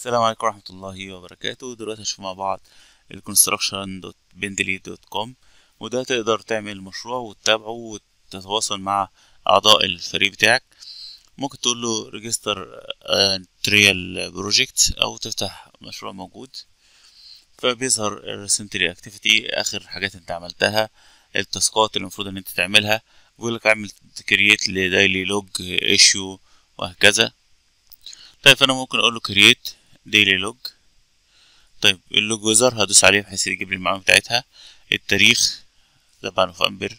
السلام عليكم ورحمة الله وبركاته. دلوقتي هنشوف مع بعض الconstruction.bentley.com وده تقدر تعمل مشروع وتتابعه وتتواصل مع أعضاء الفريق بتاعك. ممكن تقول له register trial project أو تفتح مشروع موجود. فبيظهر ال recently activity آخر حاجات أنت عملتها التاسكات اللي المفروض إن أنت تعملها بيقولك أعمل create ل daily log issue وهكذا. طيب فأنا ممكن أقول له create daily log طيب ال log weather هدوس عليه بحيث يجيب لي المعلومة بتاعتها. التاريخ طبعا نوفمبر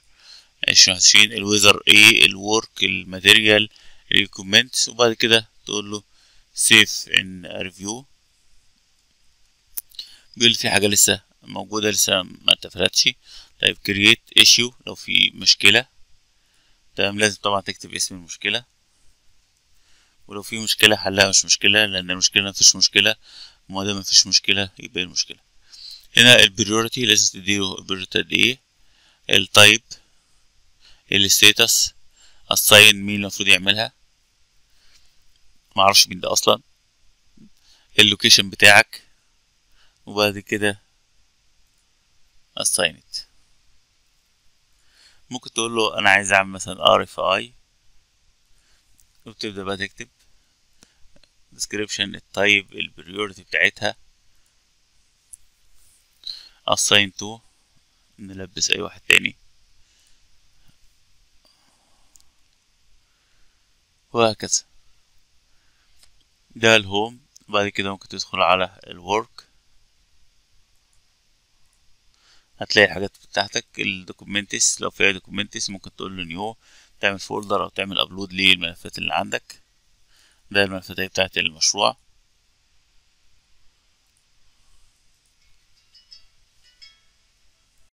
عشرين عشرين ال weather إيه ال work ال material ال comment وبعد كده تقول له save and review بيقول في حاجة لسه موجودة لسه ما اتفرتش طيب create issue لو في مشكلة. تمام لازم طبعا تكتب اسم المشكلة. ولو في مشكلة حلها مش مشكلة لأن المشكلة مفيش مشكلة وما دام مفيش مشكلة يبقى المشكلة. هنا ال priority لازم تديله ال priority قد إيه؟ ال type ال status ال assign مين المفروض يعملها. معرفش مين ده أصلا. ال location بتاعك. وبعد كده assign it. ممكن تقول له أنا عايز أعمل مثلا RFI وبتبدأ بقى تكتب description ال type ال priority بتاعتها. assign to نلبس أي واحد تاني. وهكذا. ده ال home بعد كده ممكن تدخل على ال work هتلاقي الحاجات بتاعتك ال documents لو فيها documents ممكن تقول له new تعمل folder أو تعمل upload للملفات اللي عندك. ده الملفات بتاعت المشروع.